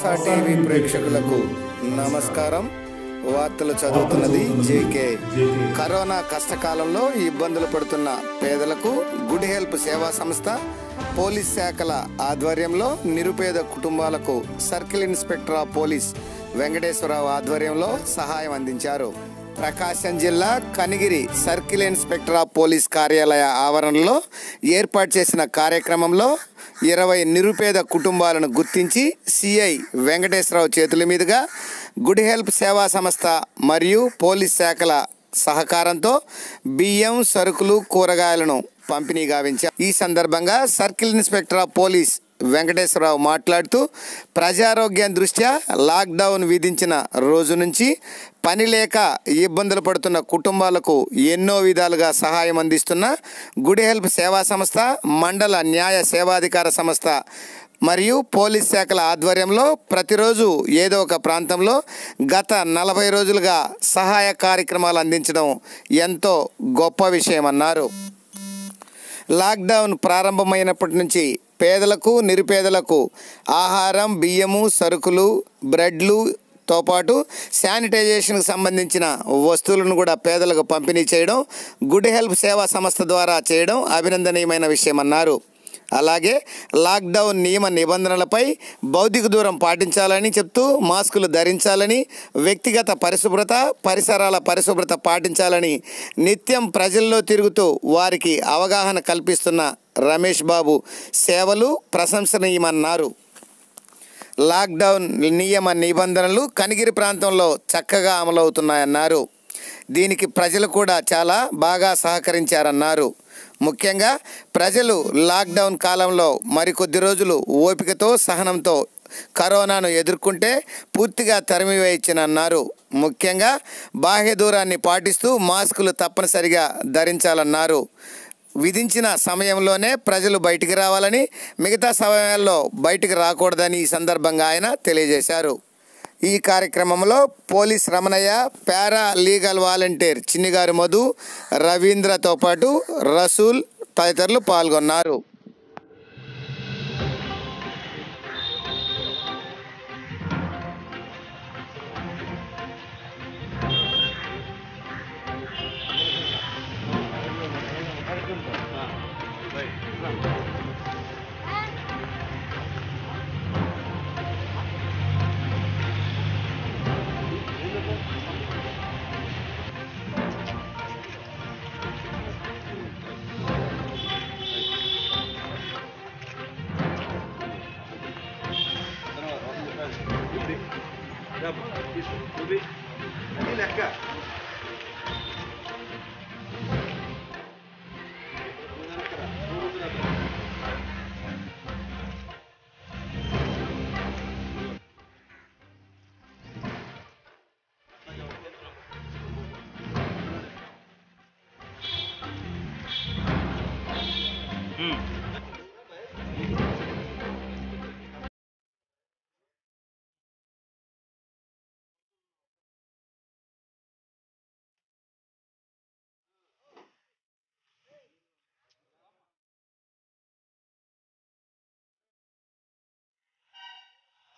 TV ప్రేక్షకులకు నమస్కారం. వార్తలు చదువుతున్నది జేకే. కరోనా కష్టకాలంలో ఇబ్బందులు పడుతున్న పేదలకు గుడ్ హెల్ప్ సేవా సంస్థ పోలీస్ శాఖల ఆధ్వర్యంలో నిరుపేద కుటుంబాలకు circle inspector of police Venkateswara Rao ఆధ్వర్యంలో సహాయం అందించారు. ప్రకాశం జిల్లా Kanigiri circle inspector of police కార్యాలయ ఆవరణలో ఏర్పాటు చేసిన కార్యక్రమంలో ఇరవై నిరుపేద కుటుంబాలను గుర్తించి సిఐ వెంకటేశ్వరరావు చేతుల మీదుగా గుడ్ హెల్ప్ సేవా సంస్థ మరియు పోలీస్ శాఖల సహకారంతో బియ్యం సరుకులు కూరగాయలను పంపిణీ గావించారు. ఈ సందర్భంగా circle inspector of police Venkateswara Rao మాట్లాడుతూ ప్రజారోగ్యం దృష్ట్యా లాక్డౌన్ విధించిన రోజు నుంచి పని లేక ఇబ్బందులు పడుతున్న కుటుంబాలకు ఎన్నో విధాలుగా సహాయం అందిస్తున్న గుడి హెల్ప్ సేవా సంస్థ మండల న్యాయ సేవాధికార సంస్థ మరియు పోలీస్ శాఖల ఆధ్వర్యంలో ప్రతిరోజు ఏదో ఒక ప్రాంతంలో గత నలభై రోజులుగా సహాయ కార్యక్రమాలు అందించడం ఎంతో గొప్ప విషయమన్నారు. లాక్డౌన్ ప్రారంభమైనప్పటి నుంచి పేదలకు నిరుపేదలకు ఆహారం బియ్యము సరుకులు బ్రెడ్లు తో పాటు శానిటైజేషన్కి సంబంధించిన వస్తువులను కూడా పేదలకు పంపిణీ చేయడం గుడ్ హెల్ప్ సేవా సంస్థ ద్వారా చేయడం అభినందనీయమైన విషయమన్నారు. అలాగే లాక్డౌన్ నియమ నిబంధనలపై భౌతిక దూరం పాటించాలని చెప్తూ మాస్కులు ధరించాలని వ్యక్తిగత పరిశుభ్రత పరిసరాల పరిశుభ్రత పాటించాలని నిత్యం ప్రజల్లో తిరుగుతూ వారికి అవగాహన కల్పిస్తున్న రమేష్ బాబు సేవలు ప్రశంసనీయమన్నారు. లాక్డౌన్ నియమ నిబంధనలు కనిగిరి ప్రాంతంలో చక్కగా అమలవుతున్నాయన్నారు. దీనికి ప్రజలు కూడా చాలా బాగా సహకరించారన్నారు. ముఖ్యంగా ప్రజలు లాక్డౌన్ కాలంలో మరికొద్ది రోజులు ఓపికతో సహనంతో కరోనాను ఎదుర్కొంటే పూర్తిగా తరిమివేయచ్చనన్నారు ముఖ్యంగా బాహ్య దూరాన్ని పాటిస్తూ మాస్కులు తప్పనిసరిగా ధరించాలన్నారు. విధించిన సమయంలోనే ప్రజలు బయటికి రావాలని మిగతా సమయాల్లో బయటికి రాకూడదని ఈ సందర్భంగా ఆయన తెలియజేశారు. ఈ కార్యక్రమంలో police Ramanaiah para legal volunteer చిన్నిగారు Madhu రవీంద్రతో పాటు రసూల్ తదితరులు పాల్గొన్నారు. les choses trouvées. Allez, la carte.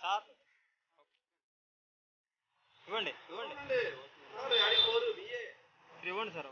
Sir. ఇవ్వండి ఇవ్వండి. ఇవ్వండి. సార్.